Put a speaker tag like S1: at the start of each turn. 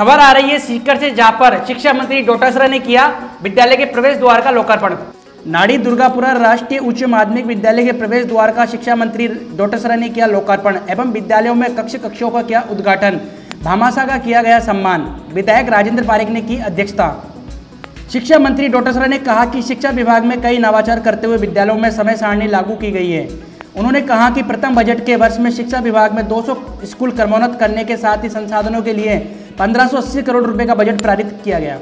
S1: खबर आ रही है सीकर से, जहाँ पर शिक्षा मंत्री डोटासरा ने किया विद्यालय के प्रवेश द्वार का लोकार्पण। नाड़ी दुर्गापुरा राष्ट्रीय उच्च माध्यमिक विद्यालय के प्रवेश द्वार का शिक्षा मंत्री डोटासरा ने किया लोकार्पण एवं विद्यालयों में कक्ष कक्षों का किया उद्घाटन। भामाशा का किया गया सम्मान। विधायक राजेंद्र पारिक ने की अध्यक्षता। शिक्षा मंत्री डोटासरा ने कहा कि शिक्षा विभाग में कई नवाचार करते हुए विद्यालयों में समय सारणी लागू की गई है। उन्होंने कहा कि प्रथम बजट के वर्ष में शिक्षा विभाग में 200 स्कूल क्रमोन्नत करने के साथ ही संसाधनों के लिए 1580 करोड़ रुपए का बजट पारित किया गया।